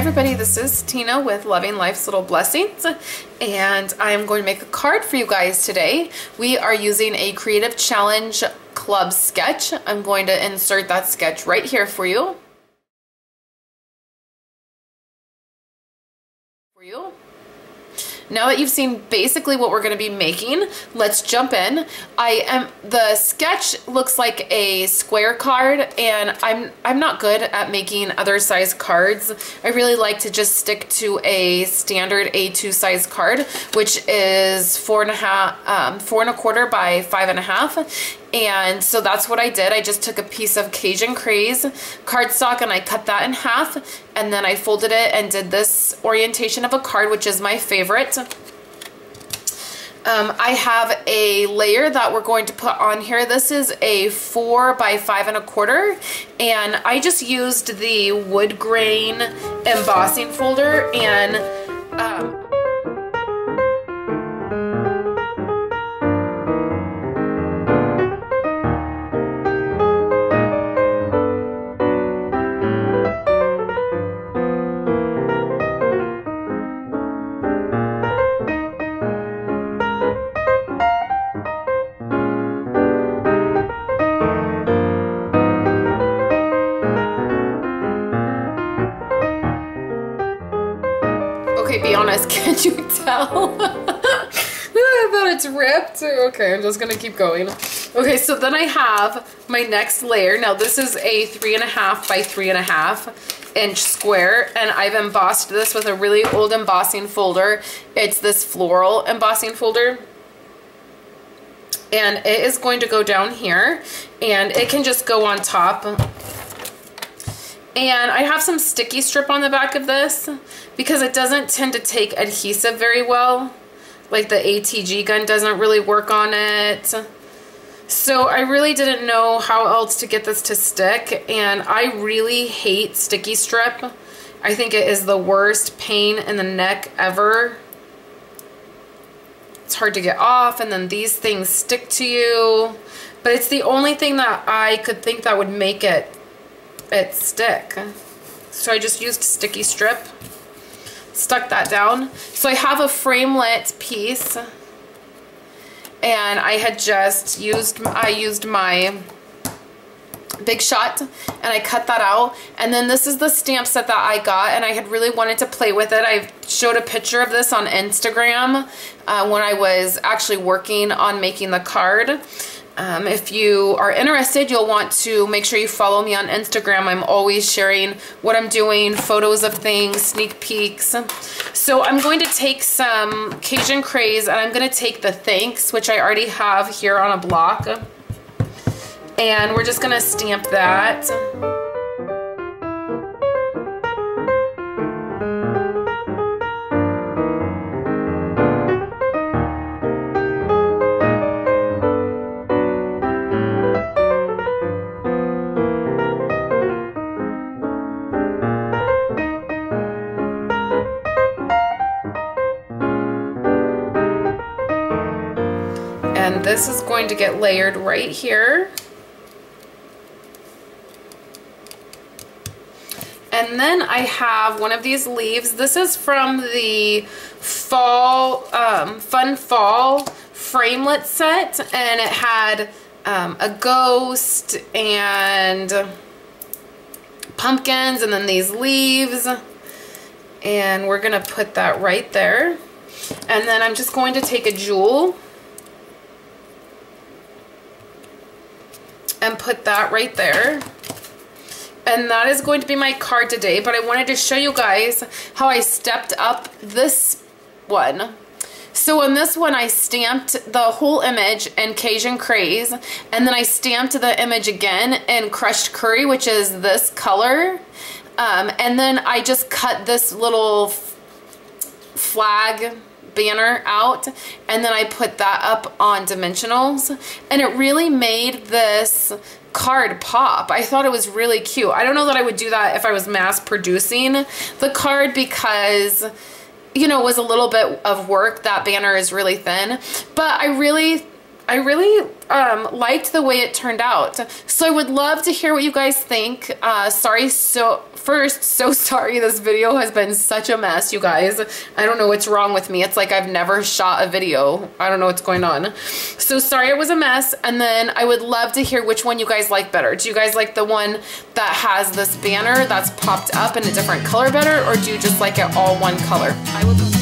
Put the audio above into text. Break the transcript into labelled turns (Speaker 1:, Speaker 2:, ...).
Speaker 1: everybody, this is Tina with Loving Life's Little Blessings and I am going to make a card for you guys today. We are using a Creative Challenge Club sketch. I'm going to insert that sketch right here for you. Now that you've seen basically what we're going to be making, let's jump in. I am the sketch looks like a square card and I'm I'm not good at making other size cards. I really like to just stick to a standard A2 size card, which is four and a half, um, four and a quarter by five and a half. And so that's what I did. I just took a piece of Cajun Craze cardstock and I cut that in half and then I folded it and did this orientation of a card, which is my favorite. Um, I have a layer that we're going to put on here. This is a four by five and a quarter and I just used the wood grain embossing folder and um, Okay, be honest, can you tell? that it's ripped. Okay, I'm just gonna keep going. Okay, so then I have my next layer. Now this is a three and a half by three and a half inch square and I've embossed this with a really old embossing folder. It's this floral embossing folder and it is going to go down here and it can just go on top and I have some sticky strip on the back of this because it doesn't tend to take adhesive very well. Like the ATG gun doesn't really work on it. So I really didn't know how else to get this to stick and I really hate sticky strip. I think it is the worst pain in the neck ever. It's hard to get off and then these things stick to you. But it's the only thing that I could think that would make it it stick. So I just used sticky strip, stuck that down. So I have a framelit piece and I had just used, I used my Big Shot and I cut that out and then this is the stamp set that I got and I had really wanted to play with it. I showed a picture of this on Instagram uh, when I was actually working on making the card. Um, if you are interested, you'll want to make sure you follow me on Instagram. I'm always sharing what I'm doing, photos of things, sneak peeks. So I'm going to take some Cajun Craze and I'm going to take the Thanks, which I already have here on a block. And we're just going to stamp that. This is going to get layered right here. And then I have one of these leaves. This is from the fall, um, Fun Fall framelit set. And it had um, a ghost and pumpkins and then these leaves. And we're going to put that right there. And then I'm just going to take a jewel and put that right there. And that is going to be my card today, but I wanted to show you guys how I stepped up this one. So in this one, I stamped the whole image in Cajun Craze, and then I stamped the image again in Crushed Curry, which is this color. Um, and then I just cut this little flag banner out and then I put that up on dimensionals and it really made this card pop. I thought it was really cute. I don't know that I would do that if I was mass producing the card because you know, it was a little bit of work. That banner is really thin, but I really I really um, liked the way it turned out. So I would love to hear what you guys think. Uh, sorry, so first, so sorry this video has been such a mess, you guys. I don't know what's wrong with me. It's like I've never shot a video. I don't know what's going on. So sorry it was a mess. And then I would love to hear which one you guys like better. Do you guys like the one that has this banner that's popped up in a different color better? Or do you just like it all one color? I would